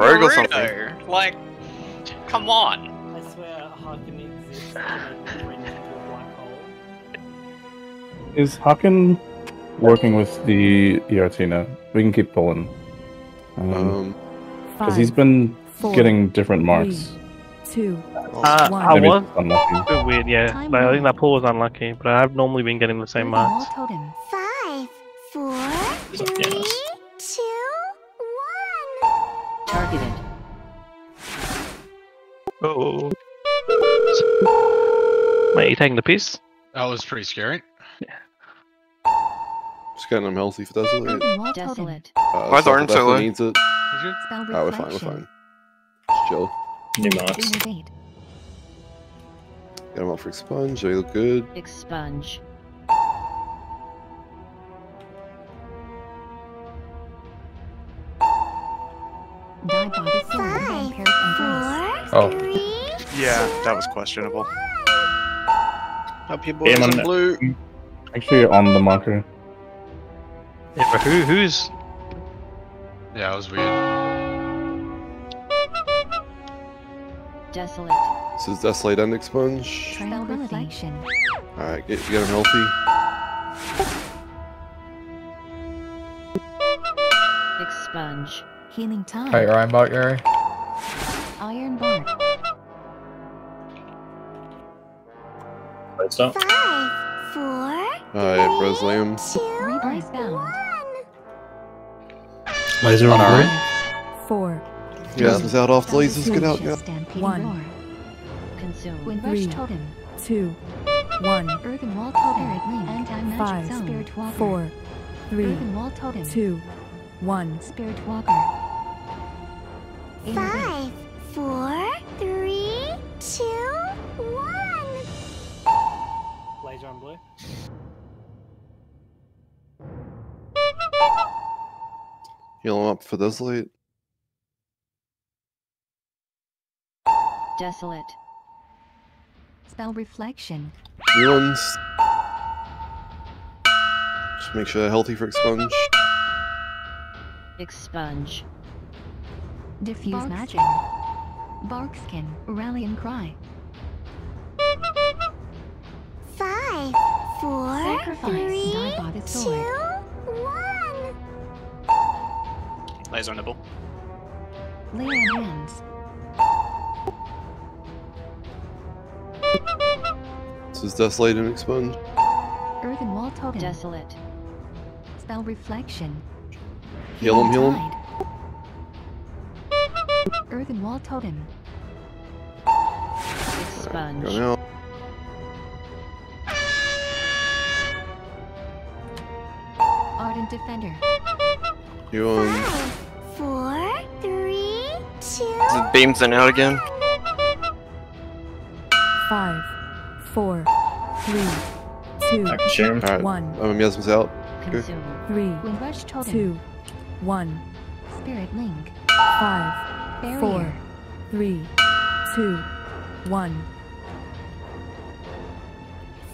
rogue or something. Like, come on. I swear Harkin exists to make friends into a black hole. Is Haken working with the ERT now? We can keep pulling. Um, Because he's been four, getting different marks. two, Uh, One. I was unlucky. a bit weird, yeah. But I think that pull was unlucky, but I've normally been getting the same marks. totem. Five, four, Yes. three, Targeted. Oh. Mate, you taking the piss? That was pretty scary. Yeah. just getting him healthy for Desolate. Earthen wall totem. Desolate. Uh, Why is Suffer so definitely needs it? Spell Ah, we're fine, we're fine. Just chill. New marks. Innervate. Get him up for expunge. They look good. Expunge. Five, Oh. Three, Yeah, that was questionable. Up your boys man. in blue. Actually, on the marker. Yeah, but who, who's... Yeah, that was weird. Desolate. This is Desolate and expunge. Spell. Alright, get, get him healthy. Expunge. Healing time. Hey, Ryan Bot, Yuri. Iron bar. Let's stop. Five, four, Alright, bros, lay him. two, Reaper's one. Laser on Alright. Ari. four, Yasmin's out off the lasers. Get out, get out. One. roar. Consume. Windrush Three. totem. two, one, Earthen wall totem. Anti-magic five, zone. Spirit walker. four, three, Earthen wall totem. two, one. Spirit walker. Innervate. Five, four, three, two, one. Laser on blue. Heal him up for Desolate. Desolate. Spell reflection. New ones. Just make sure they're healthy for expunge. Expunge. Diffuse magic. Barkskin. Rallying cry. five, four, Sacrifice. three, Die by the two, one. Laser nibble. Lay on hands. This is Desolate and expunge. Earthen wall totem. Desolate. Spell reflection. Heal him, heal him. Tide. Earthen wall totem. Expunge. Go now. Ardent defender. New ones. Five, four, three, two, The beams in out again. Five, four, three, two, I can share him. Alright. one, Um, Yasmin's out. Consume. three, Windrush totem. two, one. Spirit link. Five, Barrier. four, three, two, one.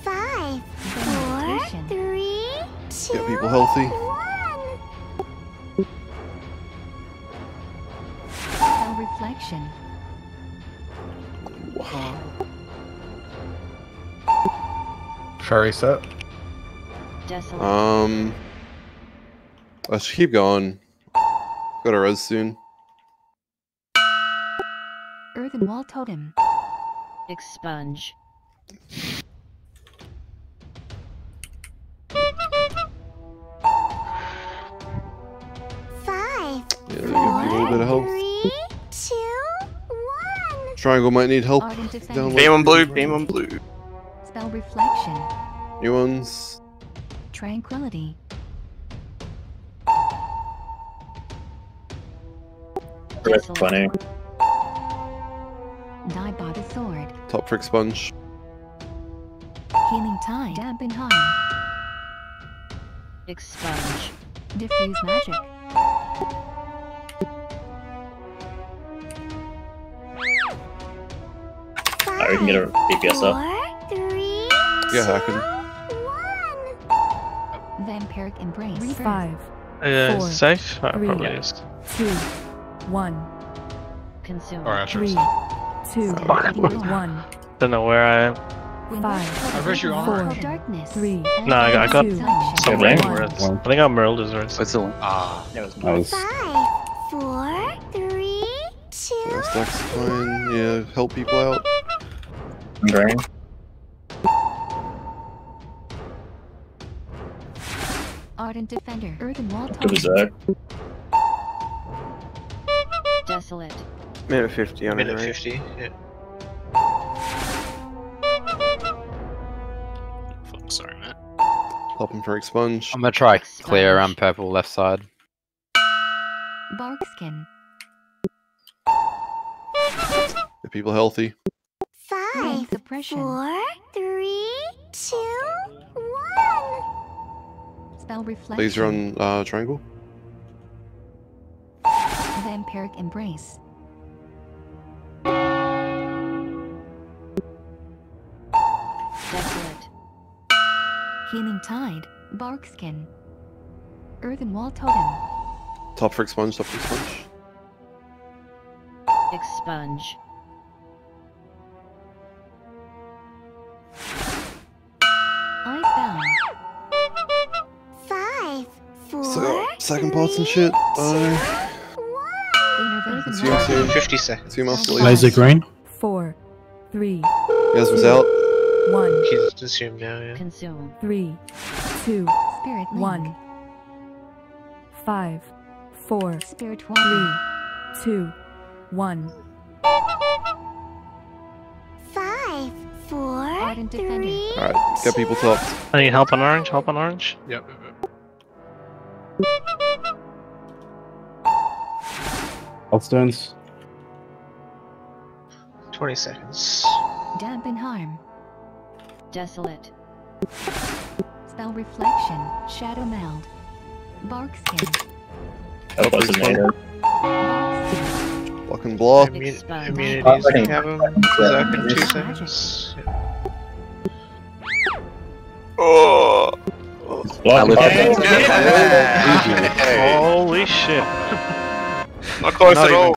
Five, four, Vegetation. three, two, Get people healthy. one. Spell reflection. Fairy set. Desolate. Um, let's keep going. Got a res soon. Earthen wall totem. Expunge. Five, Yeah, give people a little bit of help. three, two, one. Triangle might need help. Ardent defender. Beam on blue, beam on blue. Spell reflection. New ones. Tranquility. Correct, Desolate. Funny. Die by the sword. Top for expunge. Healing tide. Dampen harm. Expunge. Diffuse magic. Alright, we can get a DPS up. Four, three, Yeah, hacking. one. Vampiric embrace. Five, Uh, Four, safe? Oh, three. probably Yeah. is. two, one. Consume. Or Ashers. Three, two, one. Don't know where I am. Five, I read your four, orange. darkness. Three, No, I got, I got two, somewhere Yeah, where it's- one. I think I'm Merle Desserts. What's the one? Ah. That was That was Five, four, three, two, Yeah, stacks fine. Yeah, help people out. I'm drain. Ardent Defender. Earthen Wall Good Totem. Berserk. Desolate. Minute 50 on Minute it, right? 50. Yeah. Fuck, sorry, Matt. Helping for expunge. I'm gonna try clear around purple left side. Barkskin. Get people healthy. five, Pain Suppression. four, three, two, one. Spell Reflection. Laser on uh, triangle. Vampiric Embrace. Desolate. Healing Tide. Barkskin. Earthen Wall Totem. Top for expunge. Top for expunge. Expunge. Icebound. Five, four, So, second parts and shit. Bye. Earthen you Wall soon. 50 seconds. See you, Master Laser green. Four, three, Yasmin's out. One, He's assumed now, yeah. Consume. three, two, Spirit Link. one, five, four, Spirit three, Water. two, one. five, four, Ardent Defender. three, Alright, get people top. I need help on orange. Help on orange. Yep. yep, yep. Outstones. 20 seconds. Dampen Harm. Desolate. Spell Reflection. Shadow Meld. Barkskin. That was native. Barkskin. Fucking block. Immu- immunities, Oh, we second. have him. Berserk in 2 seconds. Yeah. Oh! Block. live Yeah. Holy shit. Not close Not at even all.